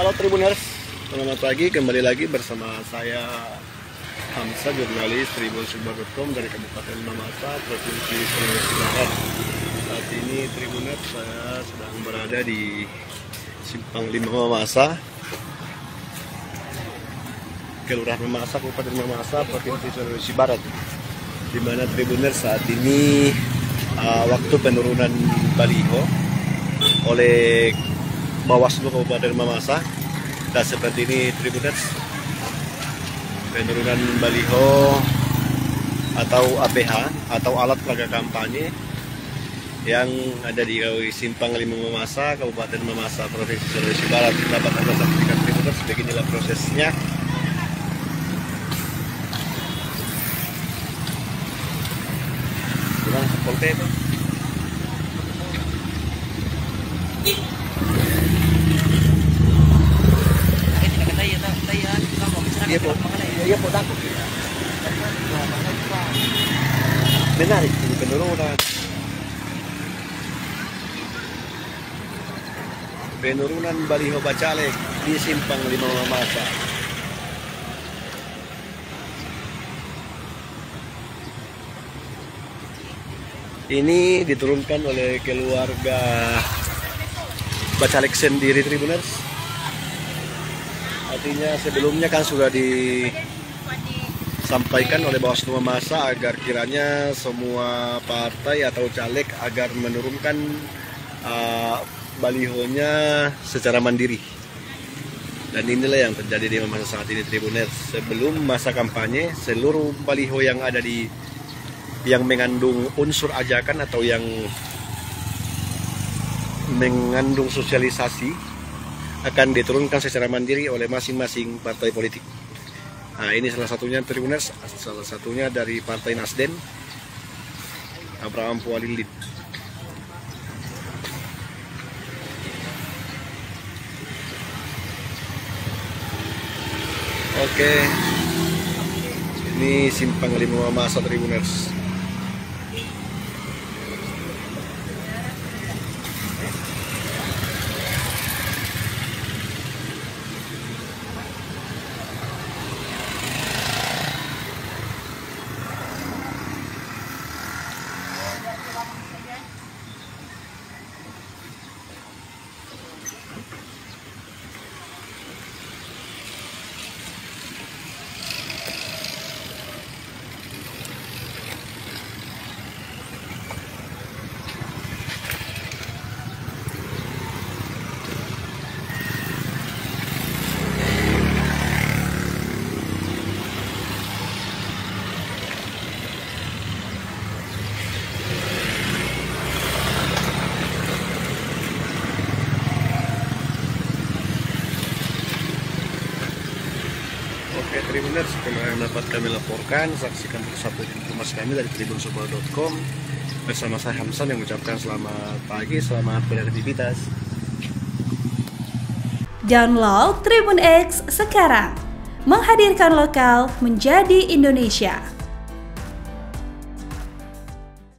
Halo Tribuners, selamat pagi kembali lagi bersama saya Hamsa, jurnalis tribunsubar.com dari Kabupaten Mamasa, Provinsi Sulawesi Barat. Saat ini Tribuners saya sedang berada di Simpang Lima Mamasa, Kelurahan Mamasa, Kabupaten Mamasa, Provinsi Sulawesi Barat. Di mana Tribuners saat ini uh, waktu penurunan baliho oleh Bawaslu Kabupaten Mamasa. Dan seperti ini Tribuners penurunan baliho atau APH atau alat peraga kampanye yang ada di Simpang Lima Mamasa, Kabupaten Mamasa, Provinsi Sulawesi Barat. Dapat Anda saksikan Tribuners beginilah prosesnya. Kurang sepolte itu Iya po, iya po dako. Menarik ini penurunan. Penurunan baliho bacalek di simpang lima mamasa. Ini diturunkan oleh keluarga bacalek sendiri Tribuners artinya sebelumnya kan sudah disampaikan oleh Bawaslu Mamasa agar kiranya semua partai atau caleg agar menurunkan uh, balihonya secara mandiri. Dan inilah yang terjadi di masa saat ini Tribuners sebelum masa kampanye seluruh baliho yang ada di yang mengandung unsur ajakan atau yang mengandung sosialisasi akan diturunkan secara mandiri oleh masing-masing partai politik. Nah, ini salah satunya Tribuners, salah satunya dari Partai Nasdem, Abraham Pualilid. Oke, ini simpang lima masa Tribuners. Oke Tribuners, yang dapat kami laporkan, saksikan satu informasi kami dari tribunsobal.com bersama saya Hamsan yang mengucapkan selamat pagi, selamat beraktivitas. Download Tribun X sekarang, menghadirkan lokal menjadi Indonesia.